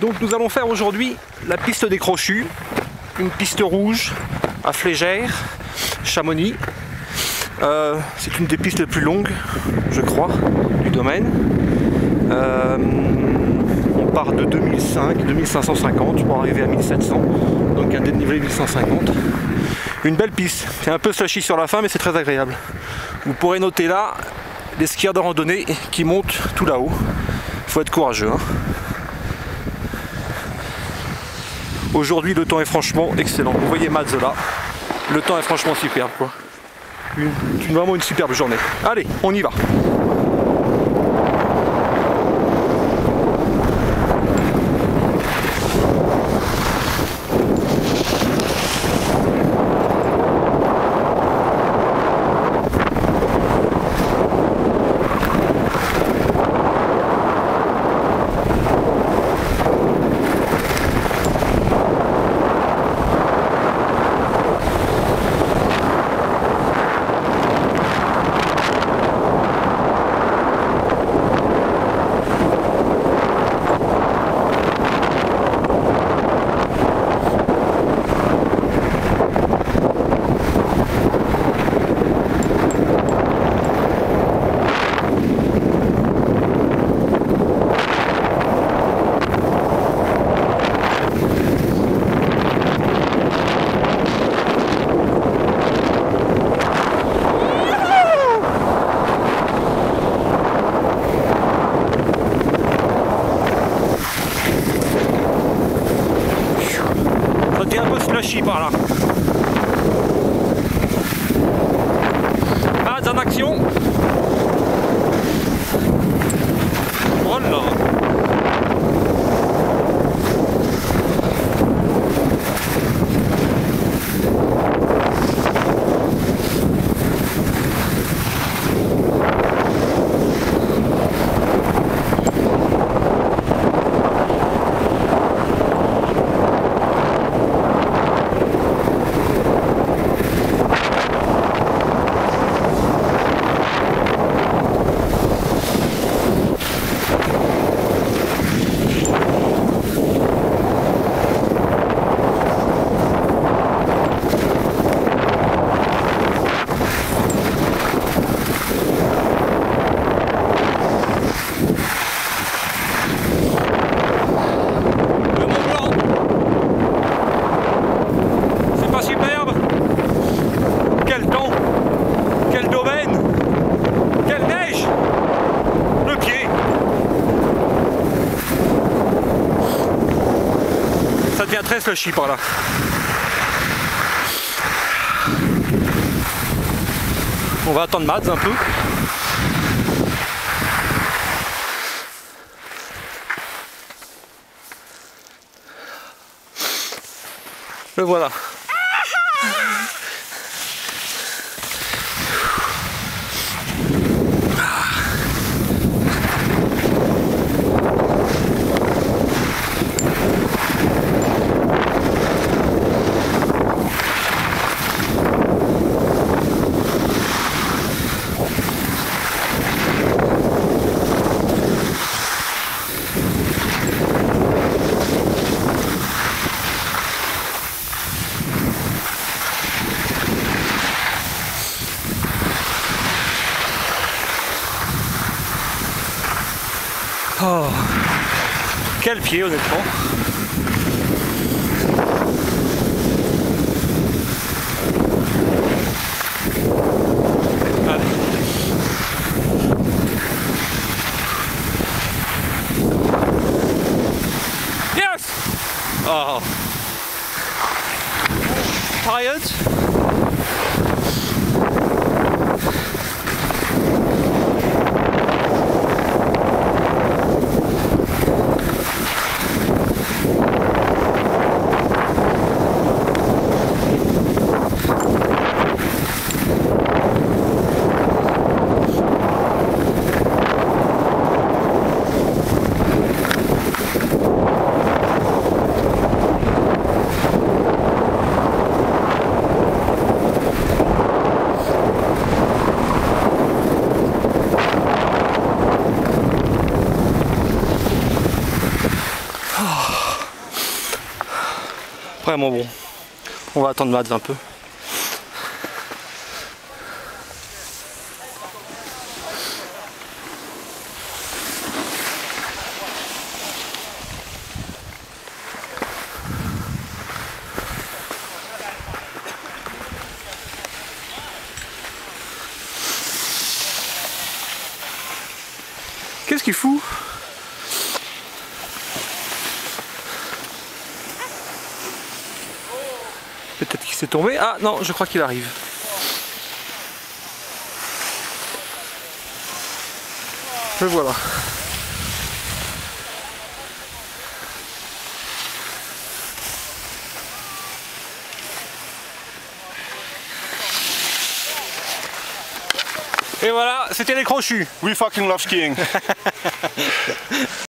Donc nous allons faire aujourd'hui la piste des crochus, une piste rouge à Flégère, Chamonix. Euh, c'est une des pistes les plus longues, je crois, du domaine. Euh, on part de 2005, 2550 pour arriver à 1700, donc un dénivelé 1150. Une belle piste, c'est un peu slushy sur la fin mais c'est très agréable. Vous pourrez noter là les skieurs de randonnée qui montent tout là-haut. Il faut être courageux. Hein. Aujourd'hui le temps est franchement excellent. Vous voyez Mads le temps est franchement superbe quoi. Vraiment une superbe journée. Allez, on y va. Par là. Pas en action. Oh là par là. On va attendre Mads un peu. Le voilà. Oh, quel pied honnêtement. Yes! Oh. Tired? Vraiment bon. On va attendre Mads un peu. Qu'est-ce qu'il fout? Qu'il s'est tombé. Ah non, je crois qu'il arrive. Le voilà. Et voilà, c'était les crochus. We fucking love skiing.